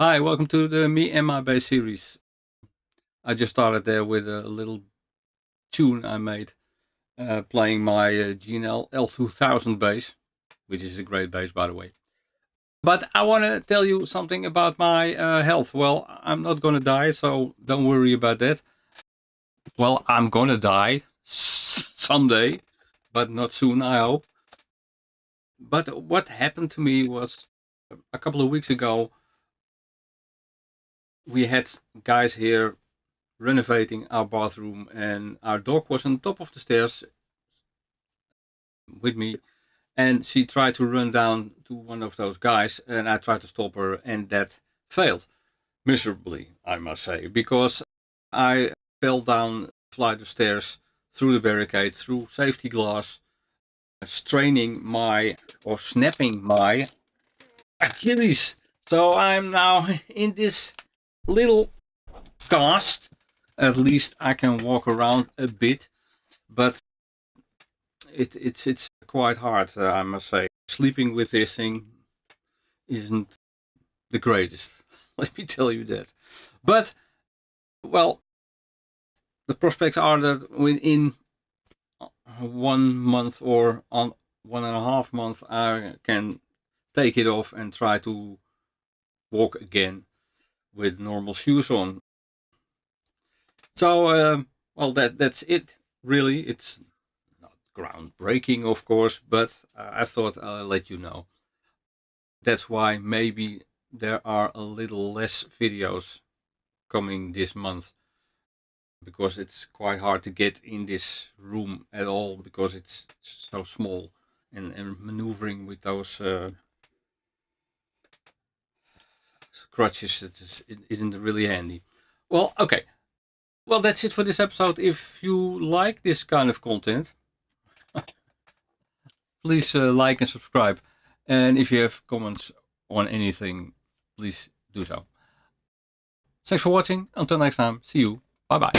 Hi, welcome to the Me and My Bass series. I just started there with a little tune I made uh, playing my uh, G&L L2000 bass, which is a great bass by the way. But I want to tell you something about my uh, health. Well, I'm not going to die, so don't worry about that. Well, I'm going to die someday, but not soon, I hope. But what happened to me was a couple of weeks ago, we had guys here renovating our bathroom and our dog was on top of the stairs with me. And she tried to run down to one of those guys and I tried to stop her and that failed miserably I must say because I fell down flight of stairs through the barricade through safety glass straining my or snapping my Achilles. So I'm now in this little cast at least I can walk around a bit but it, it's it's quite hard uh, I must say. Sleeping with this thing isn't the greatest let me tell you that. But well the prospects are that within one month or on one and a half month I can take it off and try to walk again with normal shoes on so, um, well, that that's it. Really, it's not groundbreaking, of course, but I thought I'll let you know. That's why maybe there are a little less videos coming this month because it's quite hard to get in this room at all because it's so small and, and maneuvering with those uh, crutches it, is, it isn't really handy. Well, okay, well, that's it for this episode. If you like this kind of content, please uh, like and subscribe. And if you have comments on anything, please do so. Thanks for watching. Until next time, see you. Bye bye.